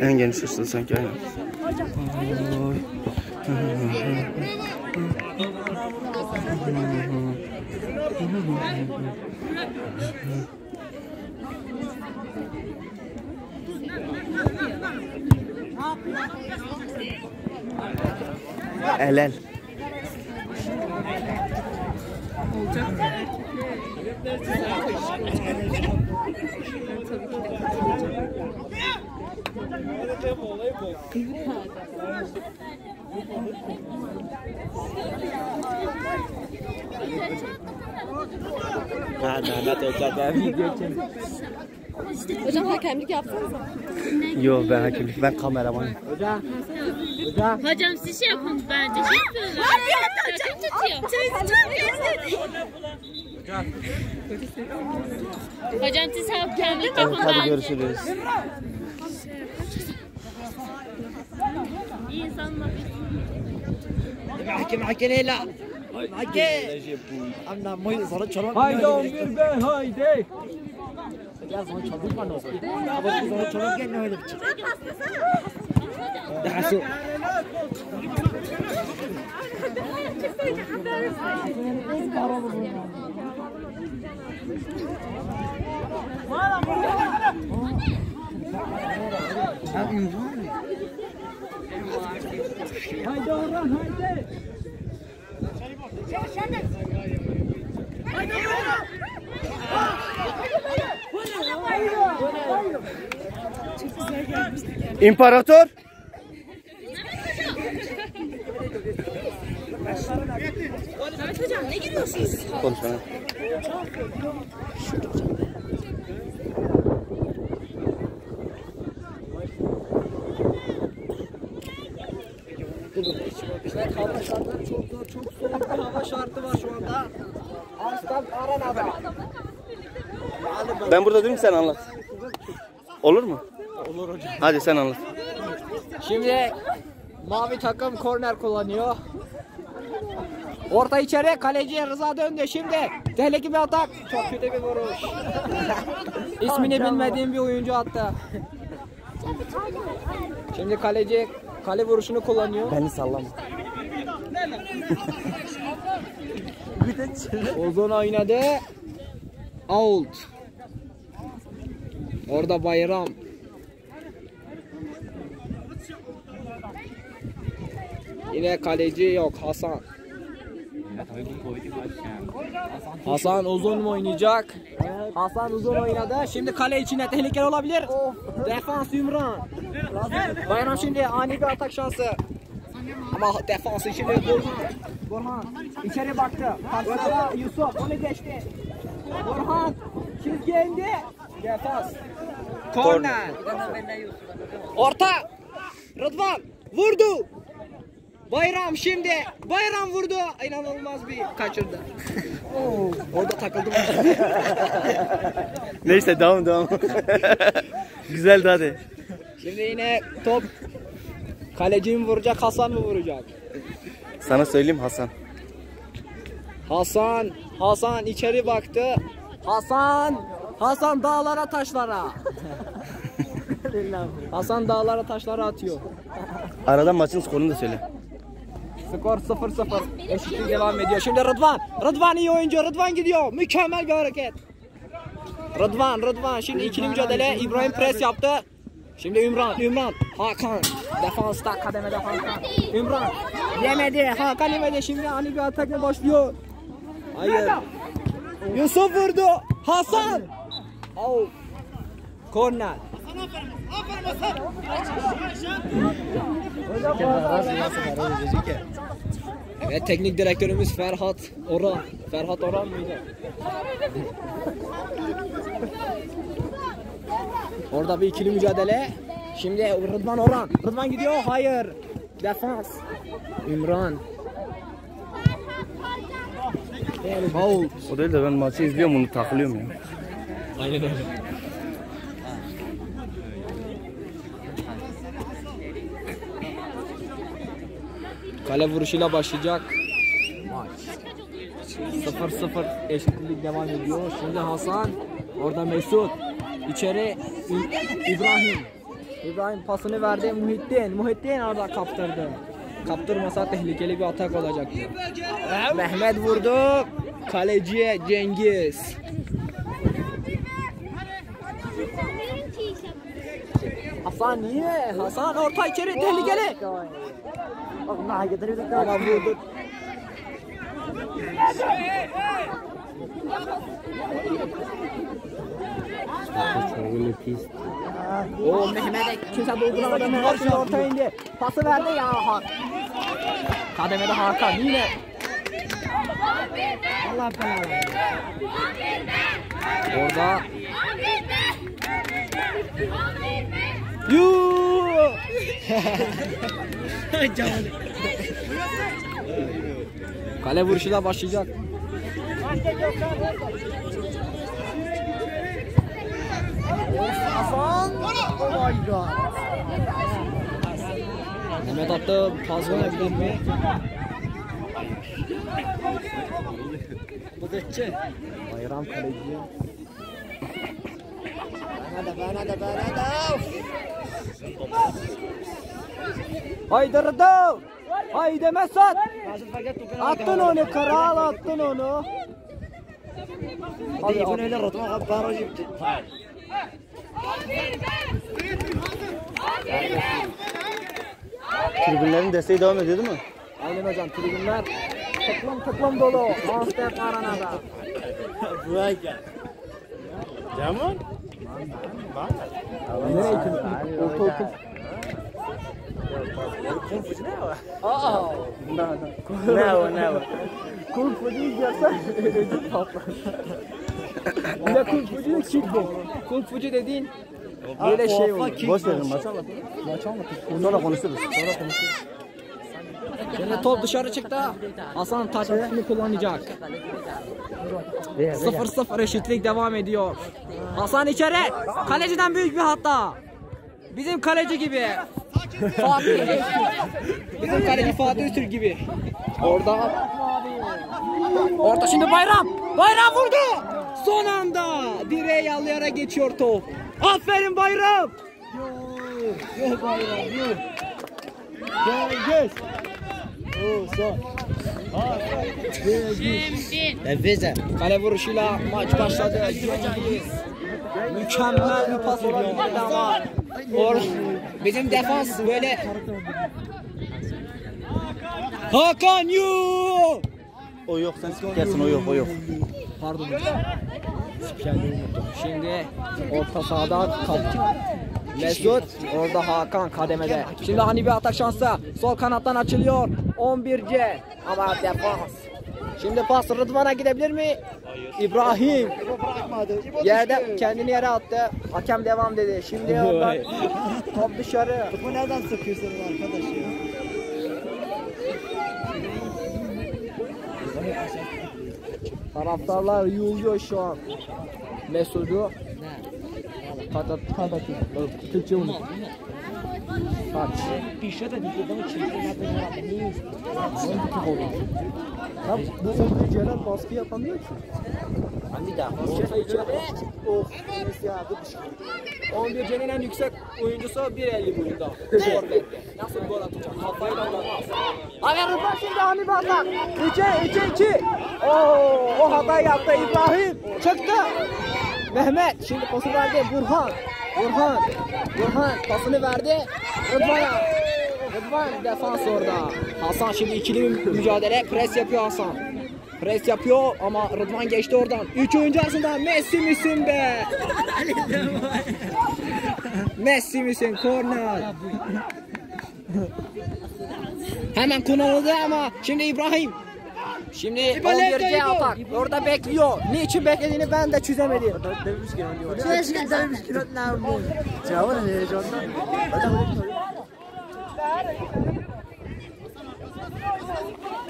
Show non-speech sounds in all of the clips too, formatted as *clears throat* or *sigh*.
En geniş açıda sanki aynen. Oy. El el. Hocam hakemlik yapsanıza. Yo ben hakemlik ben kameramanım. Hocam siz şey yapın bence. Şey yapıyorlar. Takım tutuyor. çok Hocam siz hakemlik yapın Hadi bence. görüşürüz. İyi insanlar. معك معك ليلى معك انا مي صارت شراب Haydi 11 be haydi. يا Haydi İmparator. Mehmet Hocam ne giriyorsunuz? Konuşma hava şartları çok zor çok soğuk bir hava şartı var şu anda Arslan Arana'da Ben burada durayım sen anlat. Olur mu? Olur hocam. Hadi sen anlat. Şimdi mavi takım korner kullanıyor. Orta içeri kaleci Rıza döndü şimdi. Tehlikeli bir atak. Çok kötü bir vuruş. *laughs* İsmini bilmediğim bir oyuncu attı. Şimdi kaleci kale vuruşunu kullanıyor. Beni sallama. Ozon oynadı. Out. Orada Bayram. Yine kaleci yok Hasan. Hasan uzun mu oynayacak? Hasan uzun oynadı. Şimdi kale içine tehlikeli olabilir. Defans Ümran. Bayram şimdi ani bir atak şansı. Ama defansı şimdi Burhan. Burhan içeri baktı. Karşısında Yusuf onu geçti. Burhan çizgiye indi. Defans. Korner. Orta. Rıdvan vurdu. Bayram şimdi. Bayram vurdu. İnanılmaz bir kaçırdı. Oo, orada takıldım. *laughs* Neyse devam devam. *laughs* Güzeldi hadi. Şimdi yine top kaleci mi vuracak Hasan mı vuracak? Sana söyleyeyim Hasan. Hasan, Hasan içeri baktı. Hasan, Hasan dağlara taşlara. *laughs* Hasan dağlara taşlara atıyor. Aradan maçın skorunu da söyle. Skor 0-0. Eşitlik devam ediyor. Şimdi Rıdvan. Rıdvan iyi oyuncu. Rıdvan gidiyor. Mükemmel bir hareket. Rıdvan, Rıdvan. Şimdi ikili mücadele. İbrahim pres yaptı. Şimdi Ümran, Ümran. Hakan. Defansta kademede Hakan. Ümran. Yemedi. Hakan yemedi. Şimdi ani bir atakla başlıyor. Hayır. Yusuf vurdu. Hasan. Oh. Korner. Ve teknik direktörümüz Ferhat Orhan. Ferhat Orhan mıydı? Orada bir ikili mücadele. Şimdi Rıdvan Orhan. Rıdvan gidiyor. Hayır. Defans. İmran. Foul. O değil de ben maçı izliyorum onu takılıyorum ya. Aynen öyle. Kale vuruşuyla başlayacak. Maç. 0-0 eşitlik devam ediyor. Şimdi Hasan. Orada Mesut. İçeri İ- İbrahim. İbrahim pasını verdi Muhittin. Muhittin orada kaptırdı. Kaptırmasa tehlikeli bir atak olacaktı. Mehmet vurdu. Kaleciye Cengiz. Hasan niye? Hasan orta içeri tehlikeli. Vurdu. O Mehmet'e kimse dolduramadı. Mehmet ortaya indi. Pası verdi ya. Kademede Hakan yine. Allah belanı. Orada Yuuu. *laughs* Kale vuruşu da başlayacak. Hasan. Oh my god. Mehmet attı. Pas verebilir mi? Bıdıkçı. Bayram kaleci. Bana da bana da bana da. Haydi Rıdav. Haydi Mesut. Attın onu kral attın onu. Hadi bunu öyle rotma baraj yaptı. Tribünlerin desteği devam ediyor değil mi? Aynen hocam tribünler tıklım tıklım dolu. Monster Arena'da. Buraya gel. Cemal? Nereye gidiyorsun? Ortaokul. Aa. Ne o ne o? Kung fu diyeceksen ödül patlar. Bir de kung fucu çıktı. Kung fucu dediğin böyle şey olur. Boş verin maç anlatın. Maç anlatın. Sonra konuşuruz. Sonra konuşuruz. Şimdi top dışarı çıktı. Hasan taktikini kullanacak. 0-0 eşitlik devam ediyor. Hasan içeri. Kaleciden büyük bir hatta. Bizim kaleci gibi. Fatih. Bizim kaleci Fatih Öztürk gibi. Orada. Orada şimdi Bayram. Bayram vurdu. Son anda direğe yallayarak geçiyor top. Aferin Bayram. Yok Bayram yok. Cengiz. Oo son. Kale vuruşuyla maç başladı. Mükemmel bir pas orada ama or bizim defans böyle Hakan yu. O yok sen spikersin o yok o yok. Pardon. Spikerliği unuttum. Şimdi orta sahada kalktı. Mesut orada Hakan kademede. Şimdi hani bir atak şansı. Sol kanattan açılıyor. 11C ama defans. Şimdi pas Rıdvan'a gidebilir mi? İbrahim. Yerde kendini yere attı. Hakem devam dedi. Şimdi oradan top dışarı. Bu nereden sıkıyorsun arkadaş ya? Taraftarlar yığılıyor şu an. Mesut'u Kata kata Türkçe unut. Bir şey de değil. Bana çekti. Ya bu 11 Celal baskı yapamıyor ki. Hadi daha. Baskı içeri. Oh. Ya bu 11 Celal'in en yüksek oyuncusu 1.50 boyunda. Nasıl gol atacak? Kafayla olamaz. Abi Rıdvan şimdi Hani Bardak. 3'e 3'e 2. Oo, o hatayı yaptı İbrahim. Çıktı. Mehmet şimdi pası verdi Burhan. Burhan. Burhan pasını verdi. Rıdvan'a. Rıdvan defans orada. Hasan şimdi ikili mücadele. Pres yapıyor Hasan. Pres yapıyor ama Rıdvan geçti oradan. Üç oyuncu arasında Messi misin be? Messi misin? Korner. Hemen kullanıldı ama şimdi İbrahim. Şimdi 11'ci atak. Orada bekliyor. Niçin beklediğini ben de çözemedim. Keşke demiş ki ne bu? Cevap ne heyecandan?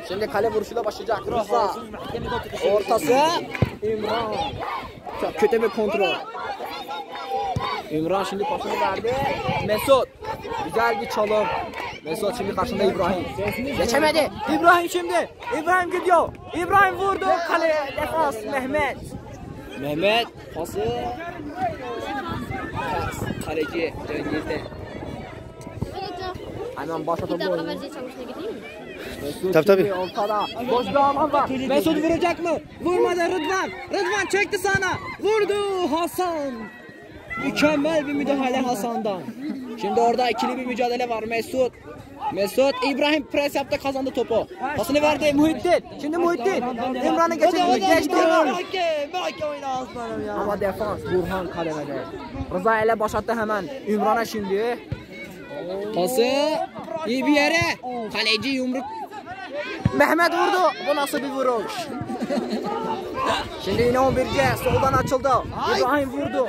Şimdi kale vuruşuyla başlayacak. Rıza. Ortası. İmran. Çok kötü bir kontrol. İmran şimdi pasını verdi. Mesut. Güzel bir çalım. Mesut şimdi karşında İbrahim. Geçemedi. İbrahim şimdi. İbrahim gidiyor. İbrahim vurdu. Kale defans Mehmet. Mehmet pası. Pas. Kaleci Cengiz'de. Hemen Bir başlatalım dakika oyunu. vereceği çamaşırına gideyim mi? Tabii, tabii. alan var. Mesut vuracak mı? Vurmadı Rıdvan. Rıdvan çekti sana. Vurdu Hasan. Mükemmel bir müdahale Hasan'dan. Şimdi orada ikili bir mücadele var Mesut. Mesut İbrahim pres yaptı kazandı topu. Pasını verdi Muhittin. Şimdi Muhittin. İmran'ı geçirdi. Geçti İmran. Ama defans Burhan kalemede. Rıza ile başlattı hemen. Ümran'a şimdi. Pası iyi bir yere. Kaleci yumruk. Mehmet vurdu. Bu nasıl bir vuruş? Şimdi yine 11'ce soldan açıldı. İbrahim vurdu.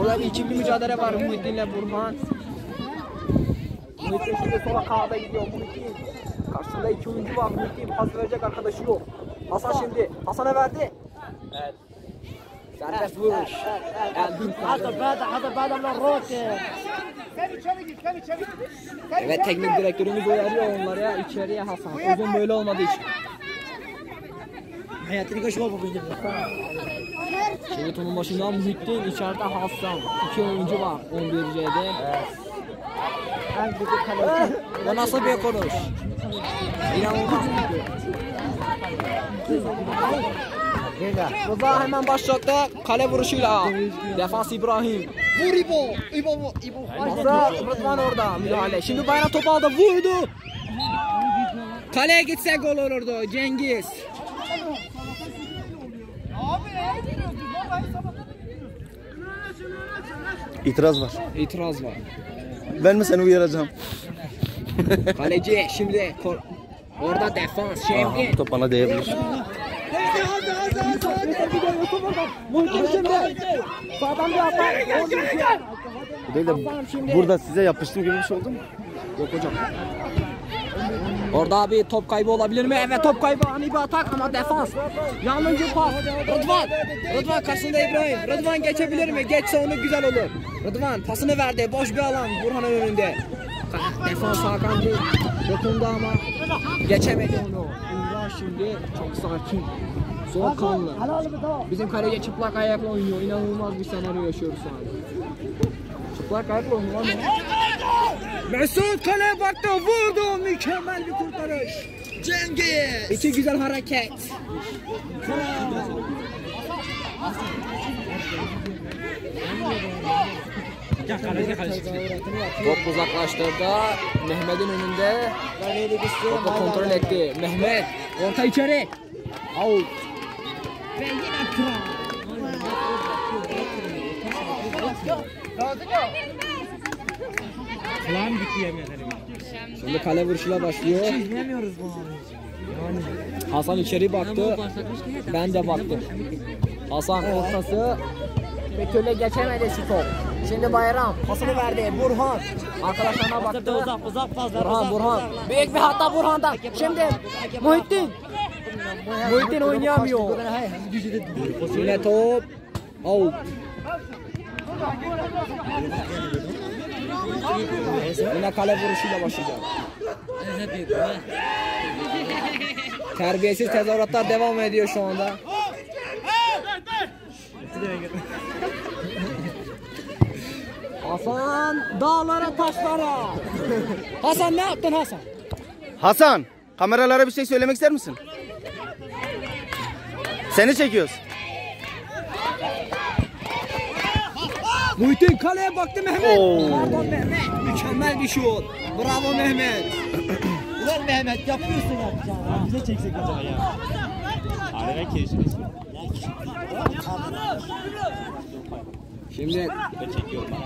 Orada bir ikili mücadele var Muhittin'le Burhan. Muhittin şimdi sola kağıda gidiyor Muhittin. Karşısında iki oyuncu var. Muhittin pas verecek arkadaşı yok. Hasan şimdi. Hasan'a verdi. Evet. Serbest vuruş. Evet teknik direktörümüz uyarıyor onları ya içeriye Hasan. Uzun böyle olmadığı için. Hayatını kaç olma benim. Şimdi tonun başından Muhittin içeride Hasan. İki oyuncu var 11C'de. En büyük kaleci. Bu nasıl bir konuş? İnanılmaz. Rıza hemen başlattı kale vuruşuyla. Defans İbrahim. Vur İbo. İbo bu. İbo. Rıza Rıdvan orada müdahale. Şimdi bayrağı topu aldı vurdu. Kaleye gitse gol olurdu Cengiz. İtiraz var. İtiraz var. Ben mi seni uyaracağım? Kaleci şimdi orada defans Aha, şimdi. top bana değebilir. Muhittin şimdi. Sağdan bir hata. Bu değil de burada size yapıştım gibi bir şey oldu mu? Yok hocam. Orada bir top kaybı olabilir mi? Evet top kaybı ani bir atak ama defans. Yanıncı pas. Rıdvan. Rıdvan karşısında İbrahim. Rıdvan geçebilir mi? Geçse onu güzel olur. Rıdvan pasını verdi. Boş bir alan Burhan'ın önünde. Defans Hakan bir dokundu ama geçemedi onu. Ümran şimdi çok sakin. Soğukkanlı. Bizim kaleci çıplak ayakla oynuyor. İnanılmaz bir senaryo yaşıyoruz şu anda. Çıplak ayakla oynuyor. Mesut kaleye baktı vurdu mükemmel bir kurtarış. Cengiz. İki güzel hareket. Top uzaklaştırdı. Mehmet'in önünde. Topu kontrol etti. Mehmet orta içeri. Out. Şimdi kale vuruşuyla başlıyor. Hasan içeri baktı. Ben de baktım. Hasan ortası. Betül'e geçemedi şu top. Şimdi Bayram pasını verdi. Burhan. Arkadaşlarına baktı. Uzak uzak fazla. Burhan Burhan. Büyük bir hata Burhan'dan. Şimdi Muhittin. Muhittin oynayamıyor. Yine top. Out. Yine kale vuruşuyla başlayacak. Terbiyesiz tezahüratlar devam ediyor şu anda. Hasan dağlara taşlara. Hasan ne yaptın Hasan? Hasan, kameralara bir şey söylemek ister misin? Seni çekiyoruz. Muhittin kaleye baktı Mehmet. Oo. Pardon Mehmet. Mükemmel bir şut. Bravo Mehmet. *clears throat* Ulan Mehmet yapıyorsun yapacağını. Bize çeksek acaba ya. Şimdi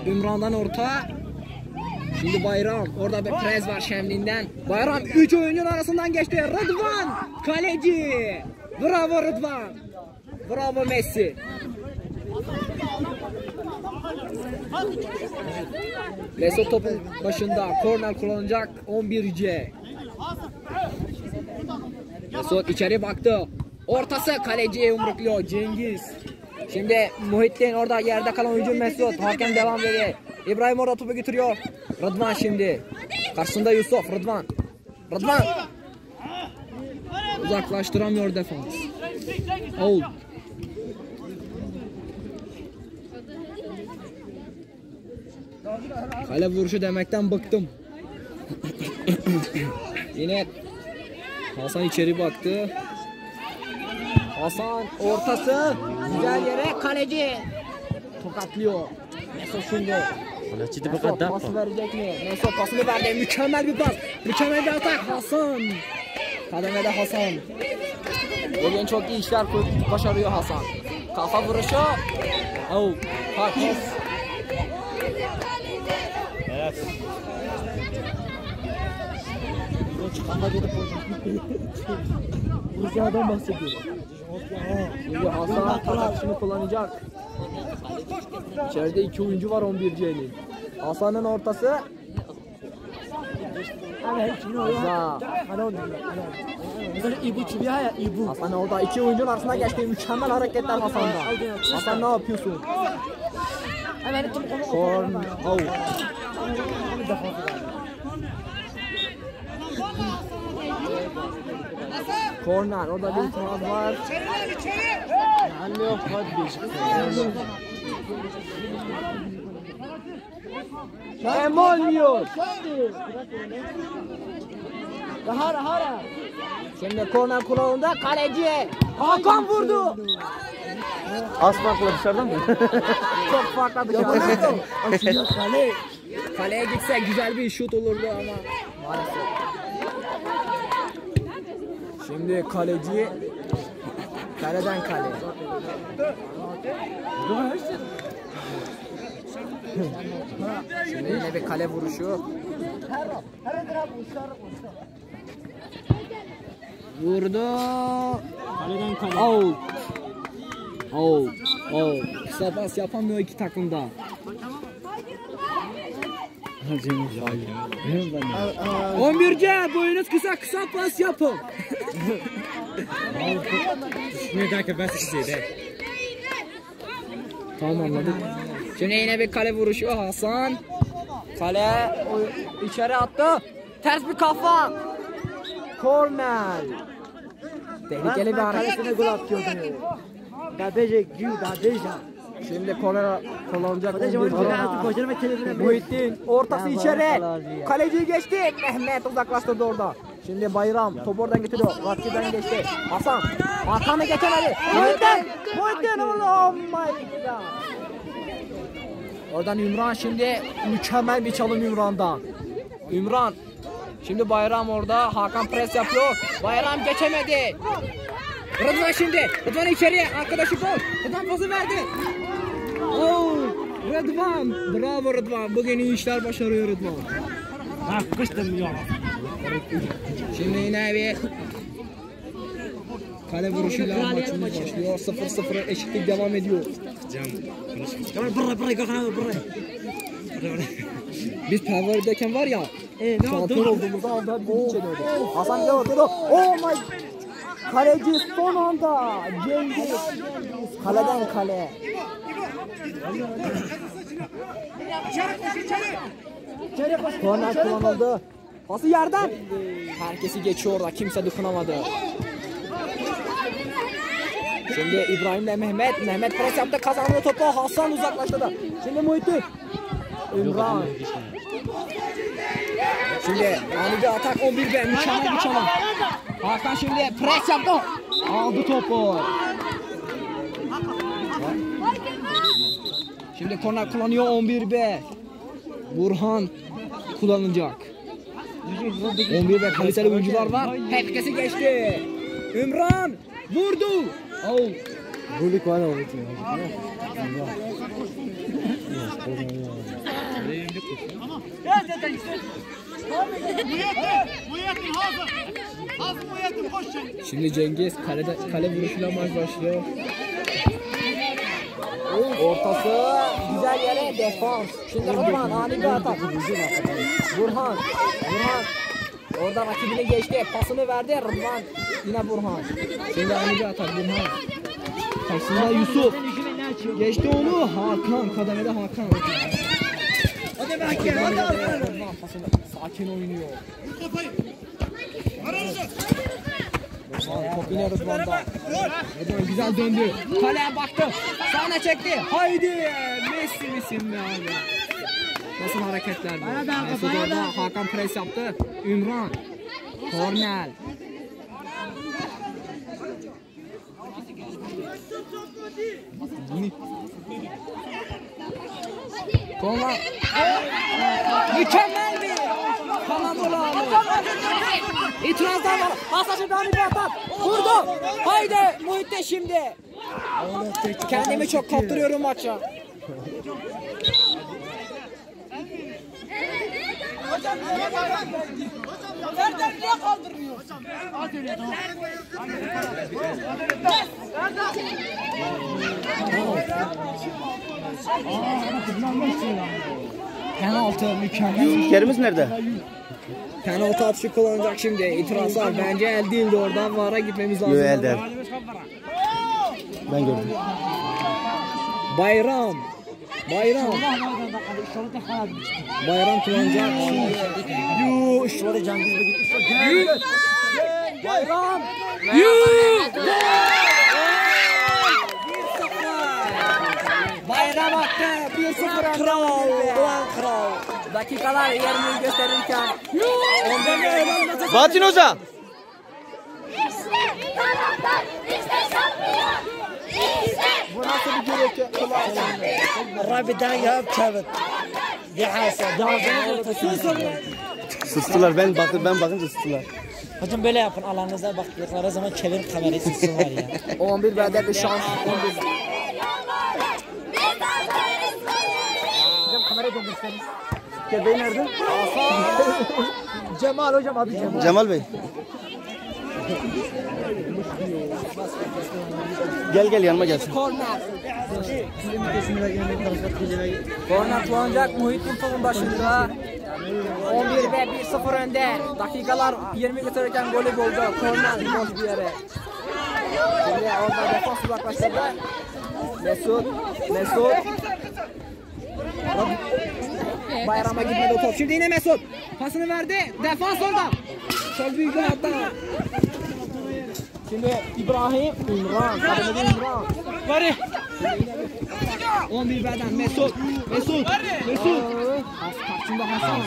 Ümran'dan orta. Şimdi Bayram. Orada bir prez var Şemdin'den. Bayram 3 oyuncunun arasından geçti. Rıdvan kaleci. Bravo Rıdvan. Bravo Messi. Mesut topun başında. Korner kullanacak 11C. Mesut içeri baktı. Ortası kaleciye yumrukluyor Cengiz. Şimdi Muhittin orada yerde kalan oyuncu Mesut. Hakem devam dedi. İbrahim orada topu götürüyor. Rıdvan şimdi. Karşısında Yusuf. Rıdvan. Rıdvan uzaklaştıramıyor defans. Old. Kale vuruşu demekten bıktım. *coughs* Yine Hasan içeri baktı. Hasan ortası güzel yere kaleci tokatlıyor. Mesut Şungo şimdi. Mesut pası verecek mi? Mesut pasını verdi. Mükemmel bir pas. Mükemmel bir atak. Hasan. Kademede Hasan. Bugün çok iyi işler başarıyor Hasan. Kafa vuruşu. Oh, Hakiz. Rıza'dan bahsediyor. Şimdi Hasan atakçını kullanacak. İçeride iki oyuncu var 11C'nin. Hasan'ın ortası. İbu. Hasan orada iki oyuncunun arasına geçti. Mükemmel hareketler Hasan'da. Hasan ne yapıyorsun? Korn. Oh. Korner. Orada bir itiraz var. Anlıyor hadi Emolio. Hara hara. Şimdi korner kulağında kaleci. Hakan vurdu. Asmakla dışarıdan mı? *laughs* Çok farklı dışarıda. Açıyor kale. Kaleye gitse güzel bir şut olurdu ama maalesef. Şimdi kaleci kaleden kale. Şimdi yine bir kale vuruşu. Vurdu. Kaleden kale. Out. Out. Out. Kısa pas yapamıyor iki takımda. 11C boyunuz kısa kısa pas yapın. Ne dakika ben size Tamam anladık. Şimdi yine bir kale vuruşu Hasan. Kale içeri attı. Ters bir kafa. Korner. Tehlikeli bir hareket. Kalesine gol atıyordu. Da becek, gü, da deja. Şimdi korner kullanacak. Sadece oyuncu 11C. penaltı koşarım ve telefone Muhittin ortası içeri. Kaleciyi geçti. Mehmet uzaklaştırdı orada. Şimdi Bayram top oradan getiriyor. Rakipten geçti. Hasan. Hasan'ı geçemedi. Muhittin. Muhittin oh my god. Oradan Ümran şimdi mükemmel bir çalım Ümran'dan. Ümran. Şimdi Bayram orada. Hakan pres yapıyor. Bayram geçemedi. Rıdvan şimdi. Rıdvan içeriye. Arkadaşı gol. Rıdvan pası verdi. Oh, Rıdvan. Bravo Rıdvan. Bugün iyi işler başarıyor Rıdvan. Ha kıştım ya. Şimdi yine bir kale vuruşuyla maçımız başlıyor. 0-0 eşitlik devam ediyor. Buraya buraya kalkana buraya. Biz Perver'deyken var ya E ne şampiyon oldu? olduğumuzda anda bir içeriyordu. Hasan ne oldu? Oh my Kaleci son anda Cengiz kaleden kale. Korner kullanıldı. Pası yerden. Herkesi geçiyor orada. Kimse dokunamadı. Şimdi İbrahim'le Mehmet. Mehmet pres yaptı. Kazandı topu. Hasan uzaklaştırdı. Şimdi Muhittin. Ümran. Şimdi ani bir atak 11 be. Mükemmel bir çalım. Hakan şimdi pres yaptı. Aldı topu. Şimdi korner kullanıyor 11 B. Burhan kullanacak. 11 B kaliteli oyuncular var. Herkesi geçti. Ümran vurdu. Oh. Golü var oldu. Şimdi Cengiz kalede, kale vuruşuyla maç başlıyor. Ortası güzel yere defans. Şimdi Burhan ani bir atak. Burhan. Burhan. Orada rakibini geçti. Pasını verdi. Rıdvan. Yine Burhan. Şimdi ani bir atak Burhan. Karşısında Yusuf. Geçti onu. Hakan. Kademede Hakan. Hadi ya hadi hadi. Rıdvan pasını sakin oynuyor. Rıdvan top yine Rıdvan'da. Rıdvan güzel döndü. Kaleye baktı. Sağına çekti. Haydi. Messi misin be abi? Nasıl hareketler bu? Mesut orada Hakan pres yaptı. Ümran. Kornel. Kola. Mükemmel kanat olanı. İtirazlar var. Şimdi bir atak. Vurdu. Haydi Muhittin şimdi. Kendimi çok kaptırıyorum maça. Penaltı mükemmel. Spikerimiz nerede? Penaltı atışı kullanacak şimdi. İtirazlar bence el değildi oradan vara gitmemiz lazım. Yo elde. Ben gördüm. Bayram. Bayram. Bayram kullanacak. Cengiz Bey. Bayram. Yuh. Dakikalar yerini gösterirken. Ondan da öğrenmesi. Fatih Hoca. Bu nasıl bir gürültü? Rabiden yap çabuk. Sustular. Ben bakın ben bakınca sustular. Hocam böyle yapın alanınıza baktıkları zaman çevirin kamerayı sussun var ya. 11 bende bir şans. 11. Hocam kamerayı döndürseniz. Bey nerede? Cemal hocam adı Cemal. Cemal Bey. Gel gel yanıma gelsin. Korner. Korner kullanacak Muhittin topun başında. 11 ve 1-0 önde. Dakikalar 20 götürürken golü buldu. Korner boş bir yere. Şimdi orada defans uzaklaştırdı. Mesut. Mesut. Bayrama gitmedi o top. Şimdi yine Mesut. Pasını verdi. Defans orada. Çok büyük bir hata. Şimdi İbrahim. İmran. Kadını İmran. Bari. 11 beden Mesut. Mesut. Mesut. Şimdi Hasan.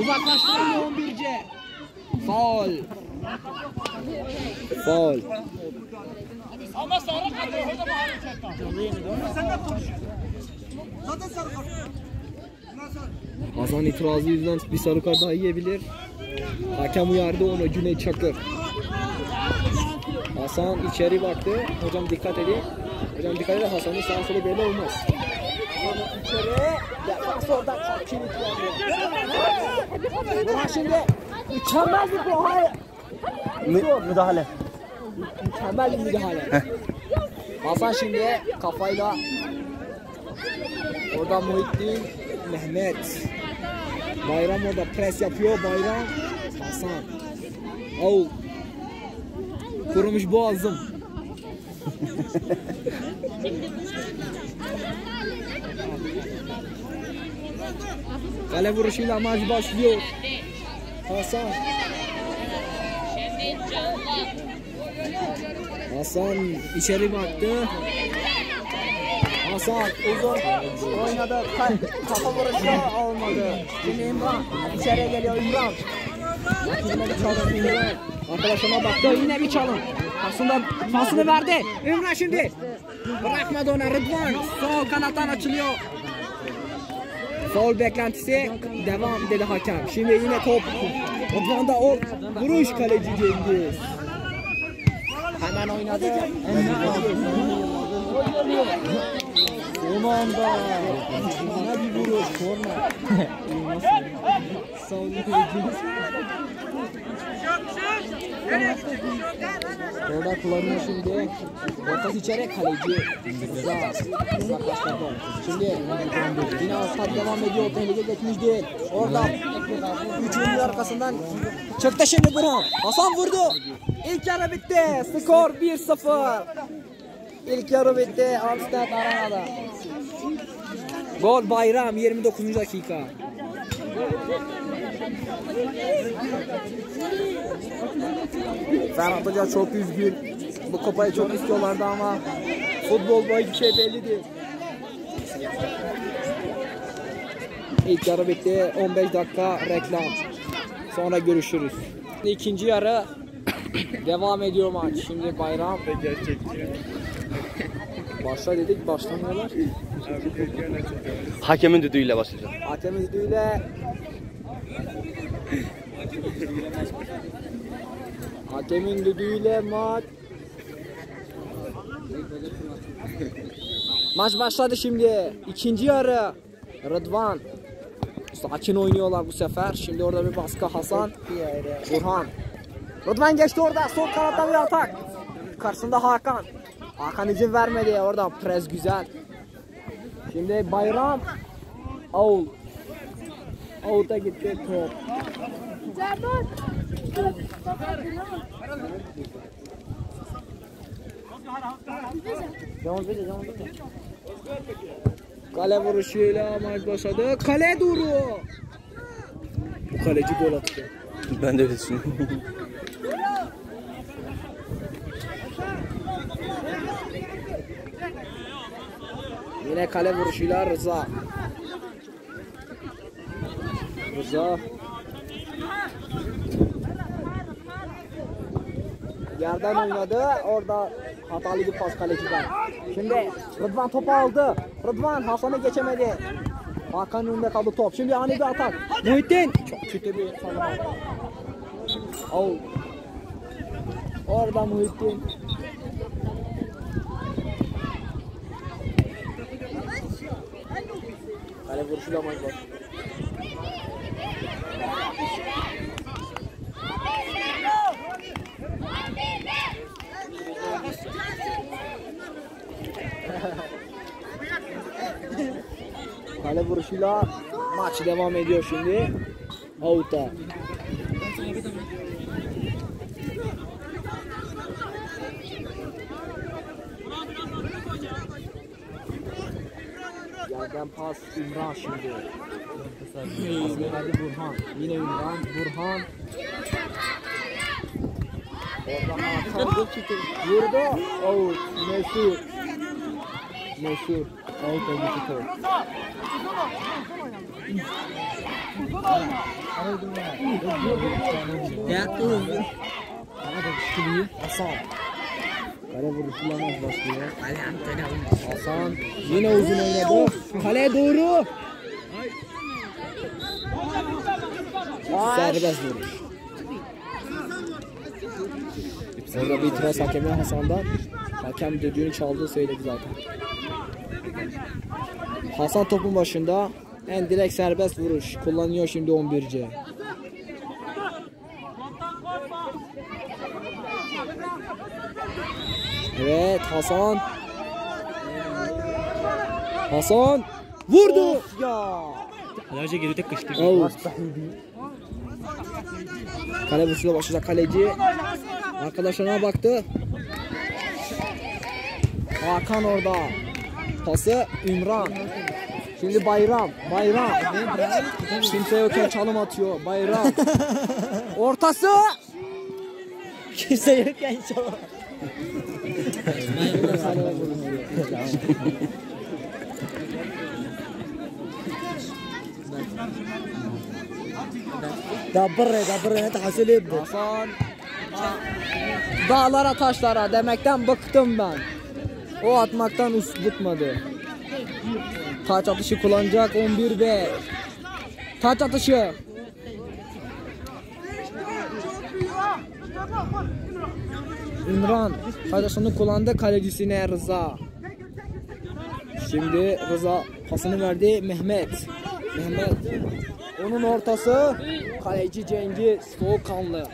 Uzaklaştırıyor 11'ce. Faul. Faul. Hasan itirazı yüzünden bir sarı kart daha yiyebilir. Hakem uyardı onu Cüneyt Çakır. Hasan içeri baktı. Hocam dikkat edin. Hocam dikkat edin Hasan'ın sağa sola belli olmaz. Hasan içeri. Defans orada çok kilitlendi. Burhan şimdi mükemmel bir gol. Hayır. Mü- müdahale. Mükemmel bir müdahale. Hasan şimdi kafayla orada Muhittin Mehmet. Bayram orada pres yapıyor Bayram. Hasan. Al Kurumuş boğazım. *laughs* Kale vuruşuyla maç başlıyor. Hasan Hasan içeri baktı. Hasan uzun oynadı. Ka- kafa vuruşu olmadı. Şimdi İmran içeriye geliyor İmran. Yine bir çalım İmran. Arkadaşına baktı yine bir çalım. Aslında pasını verdi. İmran şimdi. Bırakmadı ona Rıdvan. Sol kanattan açılıyor. Foul beklentisi devam dedi hakem. Şimdi yine top. Rıdvan'da o vuruş kaleci Cengiz. Hemen oynadı. Son anda. Bana bir vuruş. Korna. Sağ olun. Orada kullanıyor şimdi. Ortası içeri kaleci. Uzaklaştırdı. Şimdi yine Aslan devam ediyor. Tehlike geçmiş değil. Orada üçüncü arkasından çıktı şimdi Burhan. Hasan vurdu. İlk yarı bitti. Skor 1-0. İlk yarı bitti. Amsterdam Arena'da. Gol Bayram 29. dakika. Ferhat Hoca çok üzgün. Bu kupayı çok istiyorlardı ama Futbol bu hiçbir şey belli değil. İlk yarı bitti. 15 dakika reklam. Sonra görüşürüz. İkinci yarı devam ediyor maç. Şimdi bayram. Başla dedik başlamıyorlar. Hakemin düdüğüyle başlayacak. Hakem düdüğüyle Hakemin düdüğüyle maç Maç başladı şimdi. İkinci yarı. Rıdvan. Sakin oynuyorlar bu sefer. Şimdi orada bir baskı Hasan. Burhan. Rıdvan geçti orada. Sol kanatta bir atak. Karşısında Hakan. Hakan izin vermedi. Orada pres güzel. Şimdi Bayram. Oğul. Oğul'da gitti top. Kale vuruşuyla maç başladı. Kale duru. Bu kaleci gol attı. Ben de öyle düşünüyorum. *laughs* Yine kale vuruşuyla Rıza. Rıza. Yerden oynadı. Orada hatalı bir pas kaleciden. Şimdi Rıdvan topu aldı. Rıdvan Hasan'ı geçemedi. Hakan önünde kaldı top. Şimdi ani bir atak. Muhittin. Çok kötü bir savunma. Au. Orada Muhittin. Maç var. Kale vuruşuyla maç devam ediyor şimdi. Out'a. Yerden pas İmran şimdi. Pas verdi Burhan. Yine İmran. Burhan. Orada Hakan vurdu. Out. Mesut. Mesut. Out'a gitti top. Hasan. Kale vuruşuyla maç başlıyor. Hasan yine uzun oynadı. Kale doğru. Serbest vuruş. Orada bir itiraz hakeme Hasan'dan. Hakem düdüğünü çaldığı söyledi zaten. Hasan topun başında. En direkt serbest vuruş. Kullanıyor şimdi 11'ci. Evet Hasan. Hasan vurdu. ya. Alerce geri tek kaçtı. Kale vuruşuyla başlayacak kaleci. Arkadaşlarına baktı. Hakan orada. Pası Ümran. Şimdi Bayram. Bayram. Kimse yokken çalım atıyor. Bayram. *laughs* Ortası. Kimse yokken çalım. *laughs* Dabırı, dabırı, tahsil edin. Hasan. Dağlara taşlara demekten bıktım ben. O atmaktan us bıkmadı. Taç atışı kullanacak 11 ve Taç atışı. İmran taç kullandı kalecisine Rıza. Şimdi Rıza pasını verdi Mehmet. Mehmet. Onun ortası kaleci Cengiz soğukkanlı.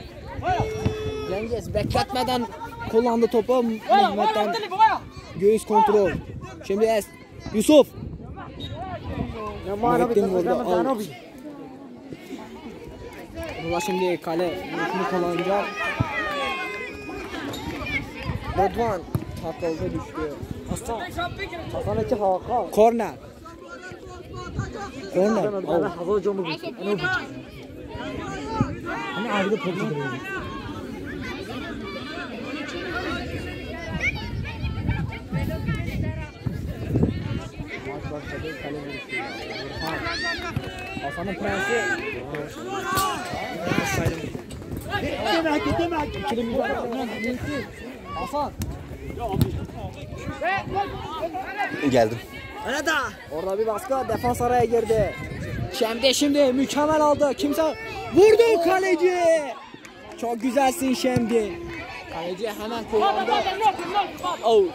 Cengiz bekletmeden kullandı topu Mehmet'ten göğüs kontrol. Şimdi Es Yusuf. Muhittin vurdu. Out. Rıza şimdi kale kullanacak. Rıdvan takıldı düştü. Hasan. Hasan'daki Hakan. Korner. Korner. Ben hava hocamı bulsun. Hani abi de potu duruyor. Hasan'ın prensi. Demek ki demek ki. Hasan. Geldim. Nerede? Orada bir baskı defans araya girdi. Şemdi şimdi mükemmel aldı. Kimse vurdu kaleci. Çok güzelsin Şemdi. Kaleci hemen kullandı. Out.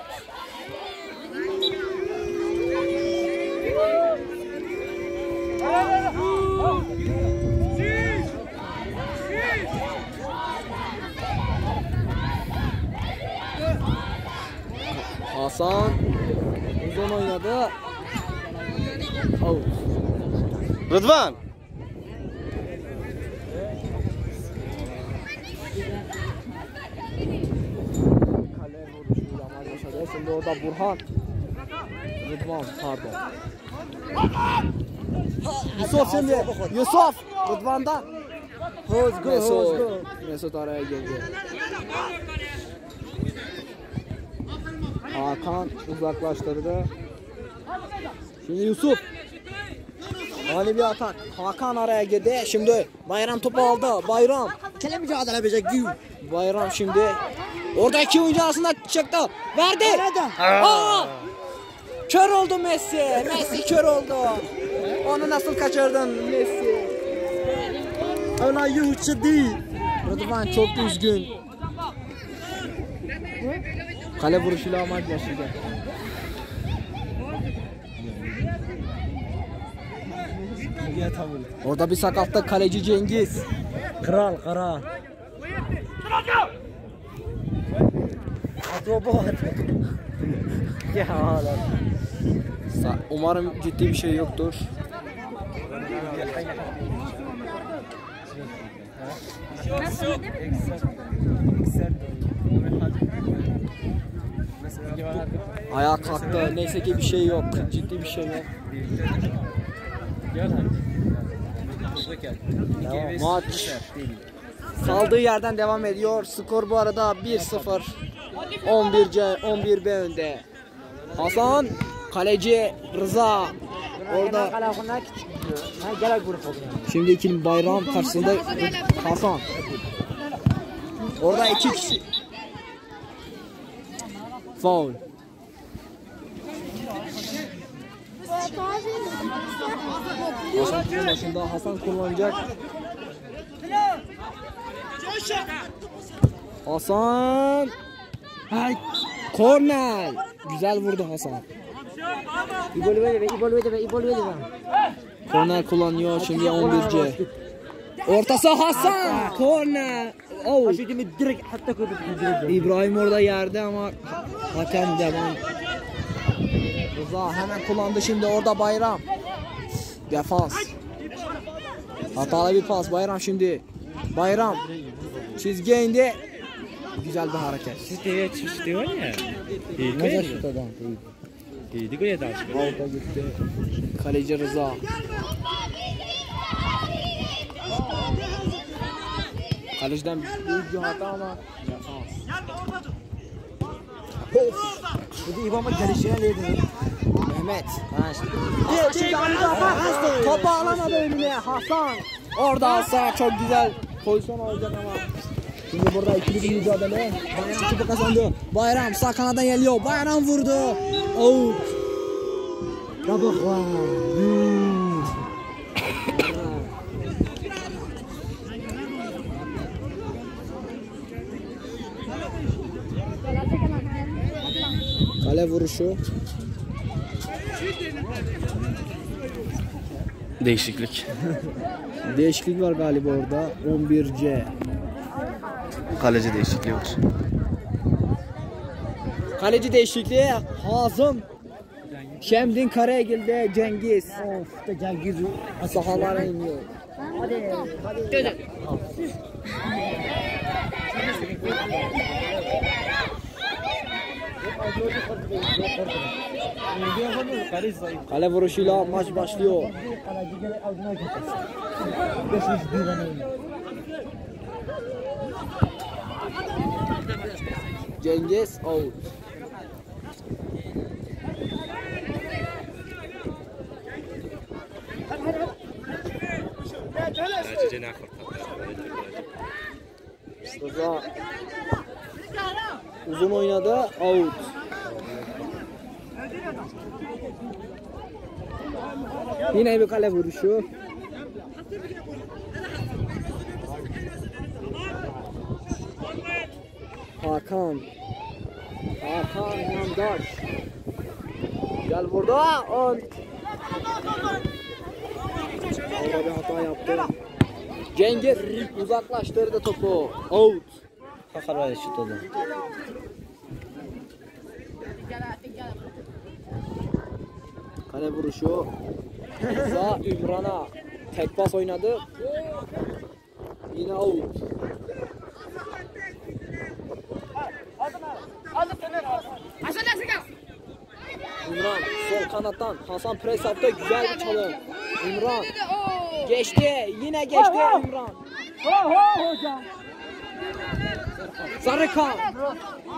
Hasan uzun oynadı. Out. Rıdvan. Kale vuruşuyla maç. Şimdi orada Burhan. Rıdvan pardon. Yusuf şimdi. Yusuf. Rıdvan'dan. Hızlı Mesut. hızlı. Mesut araya girdi. Hakan uzaklaştırdı. Şimdi Yusuf. Ani bir atak. Hakan araya girdi. Şimdi Bayram topu aldı. Bayram. Kele mücadele edecek. Bayram şimdi. Orada iki oyuncu arasında çıktı. Verdi. Aa! Kör oldu Messi. Messi kör oldu. Onu nasıl kaçırdın Messi? Öyle yuhçu değil. Rıdvan çok üzgün. Kale vuruşuyla maç başlayacak. Orada bir sakatlık kaleci Cengiz. Kral. Robot. *laughs* ya Umarım ciddi bir şey yoktur. Ayağa kalktı. Neyse ki bir şey yok. Ciddi bir şey yok. Maç kaldığı yerden devam ediyor. Skor bu arada 1-0. 11C 11B önde. Hasan kaleci Rıza orada gel şimdi ikili bayram karşısında Hasan orada iki kişi Foul. Hasan topun başında Hasan kullanacak. Hasan. Hay. Kornel. Güzel vurdu Hasan. İbol vede be, İbol vede be, İbol vede be. Korner kullanıyor şimdi 11C. Ortası Hasan. Korner. Oh. Aşidimi direkt hatta direkt. İbrahim orada yerde ama hakem devam. Rıza hemen kullandı şimdi orada Bayram. Defans. Hatalı bir pas Bayram şimdi. Bayram. Çizgiye indi. Güzel bir hareket. Siteye çıktı var ya. Koydu. şut adam. İyiydi koydu açık. Alta gitti. Kaleci Rıza. Kaleciden büyük bir hata ama defans. Bu da İbam'ın gelişine neydi? Mehmet. Topu alamadı önüne Hasan. Orada Hasan çok güzel pozisyon olacak ama. Şimdi burada ikili bir mücadele. Bayram topu kazandı. Bayram sağ kanadan geliyor. Bayram vurdu. Out. Kabuk Kale vuruşu. Değişiklik. Değişiklik var galiba orada. 11C. Kaleci değişikliği var. Kaleci değişikliği Hazım. Şemdin Karayegil'de Cengiz. Of da Cengiz. Sahalara iniyor. Kale vuruşuyla maç başlıyor. Cengiz out. Rıza uzun oynadı. Out. Yine bir kale vuruşu. Hakan. Hakan Yandaş. Gel burada. On. Orada bir hata yaptı. Cengiz uzaklaştırdı topu. Out. Kakar eşit oldu. Kale vuruşu. Rıza Ümran'a tek pas oynadı. Yine out. Ümran sol kanattan Hasan pres yaptı güzel bir çalım. Ümran geçti yine geçti Ümran. Sarı kart.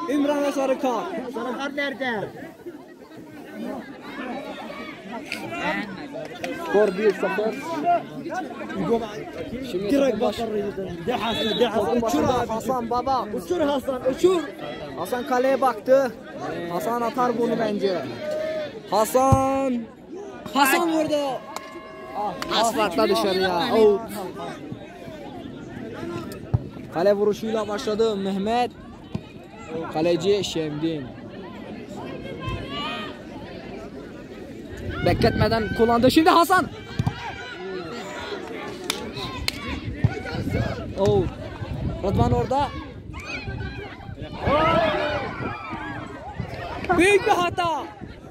Ümran ve sarı kart. Sarı kart nerede? Skor 1-0. Şimdi Direkt baş... bakar De Hasan, de Hasan. Uçur abi. Hasan baba. Uçur Hasan, uçur. Hasan kaleye baktı. Hasan atar bunu bence. Hasan. Hasan vurdu. Asfaltla dışarıya. Out. Kale vuruşuyla başladı Mehmet. Kaleci Şemdin. Bekletmeden kullandı. Şimdi Hasan. Out. Rıdvan orada. Büyük bir hata.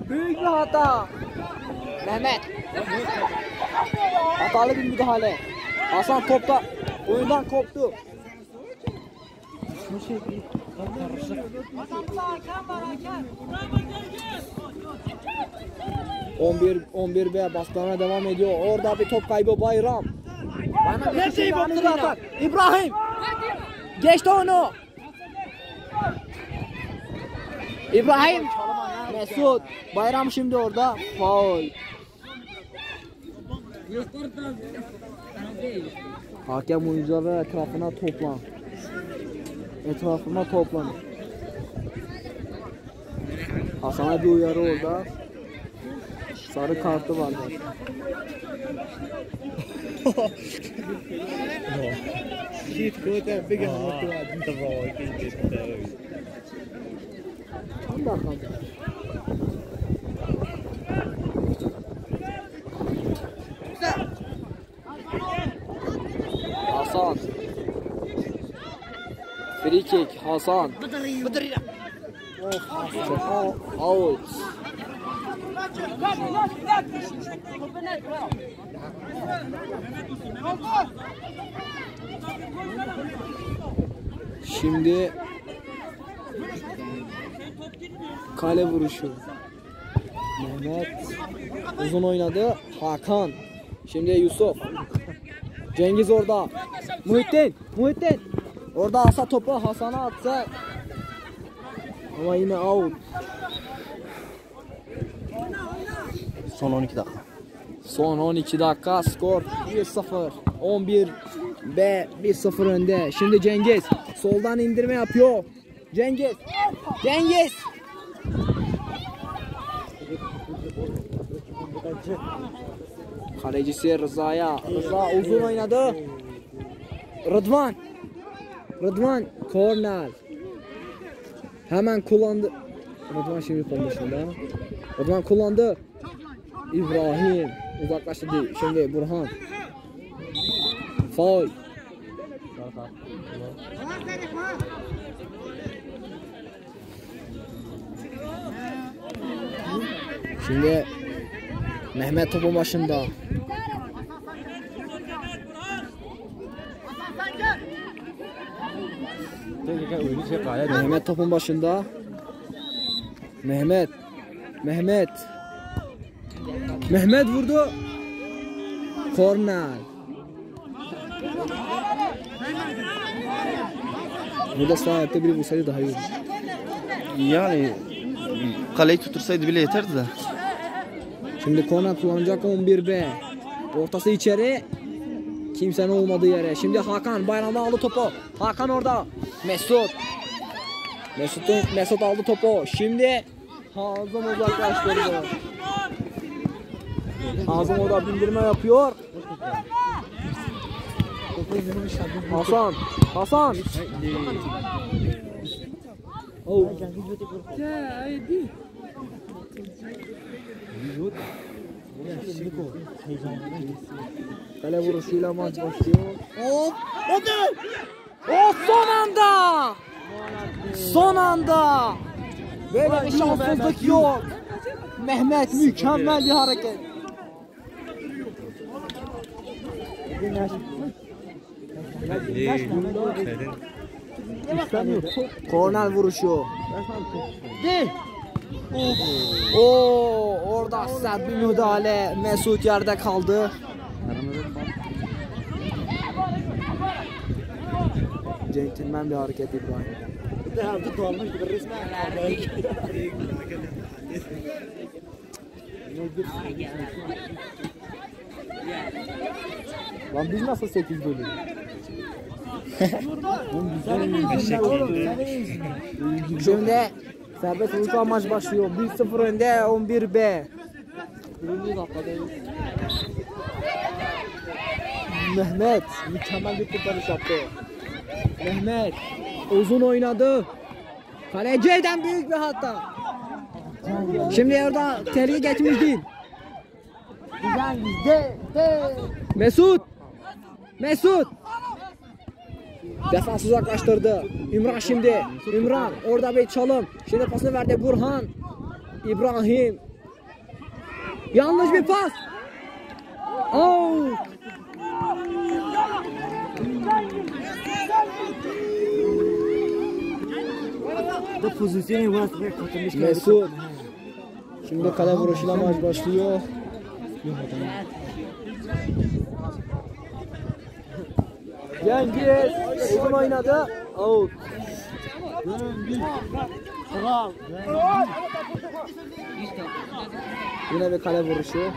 Büyük bir hata. Mehmet. Hatalı bir müdahale. Hasan topta oyundan koptu. 11 11 B baskılarına devam ediyor. Orada bir top kaybı Bayram. Bozdu atar. İbrahim. Geçti onu. İbrahim. Mesut. Bayram şimdi orada. Faul. Hakem oyuncuları etrafına toplan. etrafıma toplanın. Hasan'a bir uyarı orada. Sarı kartı var. Shit, go there, big as what you want. Tamam, I can't get there. Tam da kaldı. Of Hasan. Out. Şimdi kale vuruşu. Mehmet uzun oynadı. Hakan. Şimdi Yusuf. Cengiz orada. Muhittin. Muhittin. Orada asa topu Hasan'a atsa. Ama yine out. Son 12 dakika. Son 12 dakika skor 1-0. 11 B 1-0 önde. Şimdi Cengiz soldan indirme yapıyor. Cengiz. Cengiz. Kalecisi Rıza'ya. Rıza uzun oynadı. Rıdvan. Rıdvan korner. Hemen kullandı. Rıdvan şimdi konuşunda. Rıdvan kullandı. İbrahim uzaklaştırdı. Şimdi Burhan. Faul. Şimdi Mehmet topun başında. Mehmet topun başında. Mehmet. Mehmet. Mehmet vurdu. Korner. Burada ayakta biri vursaydı daha iyi olur. Yani kaleyi tutursaydı bile yeterdi de. Şimdi korner kullanacak 11B. Ortası içeri. Kimsenin olmadığı yere. Şimdi Hakan Bayram'dan aldı topu. Hakan orada. Mesut. Mesut, Mesut aldı topu. Şimdi Hazım uzaklaştırdı. Hazım orada bindirme yapıyor. Hasan. Hasan. Oh. Kale vuruşuyla maç başlıyor. Hop! Hadi! Oh son anda! Son anda! Böyle bir şanssızlık yok. Mehmet mükemmel bir hareket. Korner vuruşu. Oo, orada sert bir müdahale. Mesut yerde kaldı. Centilmen bir hareket İbrahim. Lan biz nasıl 8 bölüm? Şimdi serbest vuruşla maç başlıyor. 1-0 önde 11B. Mehmet mükemmel bir kurtarış yaptı. Mehmet uzun oynadı. Kaleci'den büyük bir hata. Şimdi orada tehlike geçmiş değil. Mesut. Mesut. Defans uzaklaştırdı. İmran şimdi. İmran orada bir çalım. Şimdi pasını verdi Burhan. İbrahim. Yanlış bir pas. Out. Bu pozisyonu var Mesut. Şimdi kale vuruşuyla maç başlıyor. Cengiz uzun oynadı. Out. Yine bir kale vuruşu.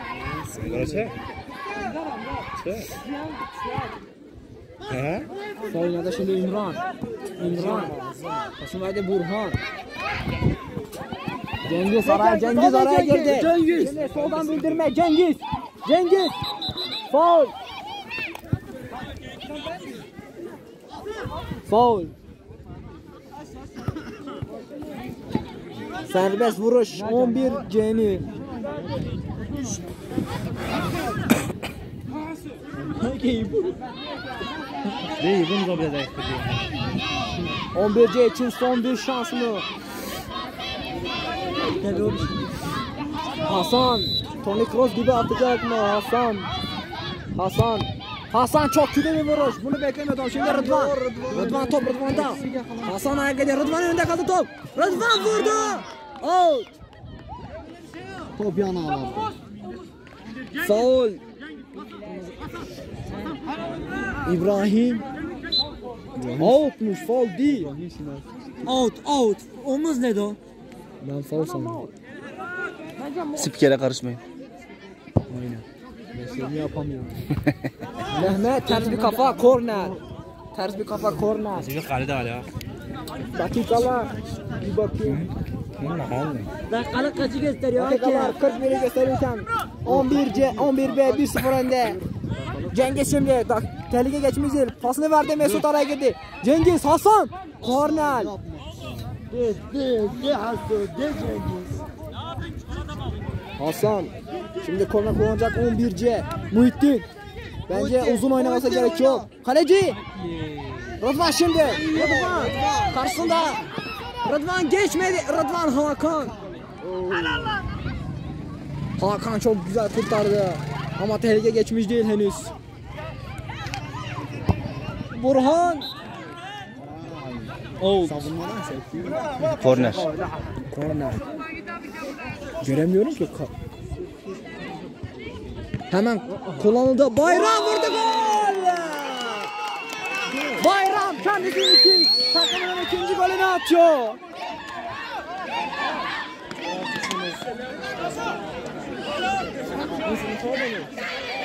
Sol oynadı şimdi İmran. İmran. Verdi Burhan. Cengiz araya, Cengiz araya girdi. Cengiz. Şimdi soldan bildirme Cengiz. Cengiz. Foul. Foul. Serbest vuruş 11 Ceni. Değil bunu kabul ederek 11C için son bir şans mı? Hasan. Tony Kroos gibi atacak mı Hasan? Hasan. Hasan çok kötü bir vuruş. Bunu beklemiyordum. Şimdi Rıdvan. Rıdvan top Rıdvan'da. Hasan ayak gidiyor. Rıdvan önünde kaldı top. Rıdvan vurdu. Out. Top yana aldı. Faul. İbrahim. Outmuş. Faul değil. Out out. Omuz ne o? Ben faul sandım. Spikere karışmayın. Seni yapamıyorum. *laughs* Mehmet ters bir kafa korner. Ters bir kafa korner. Şimdi kalede hala. Dakikalar. Bir bakayım. Dakikalık kaçı gösteriyor? Dakikalar 41'i gösterirken 11C 11B 1-0 önde. Cengiz şimdi tehlike geçmiş değil. Pasını verdi Mesut araya girdi. Cengiz Hasan. Korner. De de de Hasan de Cengiz. Hasan. Şimdi korner kullanacak 11C. Muhittin. Bence uzun oynaması gerekiyor. Kaleci. Rıdvan şimdi. Rıdvan. Karşısında. Rıdvan geçmedi. Rıdvan Hakan. Hakan çok güzel kurtardı. Ama tehlike geçmiş değil henüz. Burhan. Out. Korner. Korner. Göremiyorum ki. Hemen kullanıldı. Bayram vurdu gol. Bayram kendisi için takımının ikinci golünü atıyor. Who's in trouble?